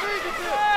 Выйдите!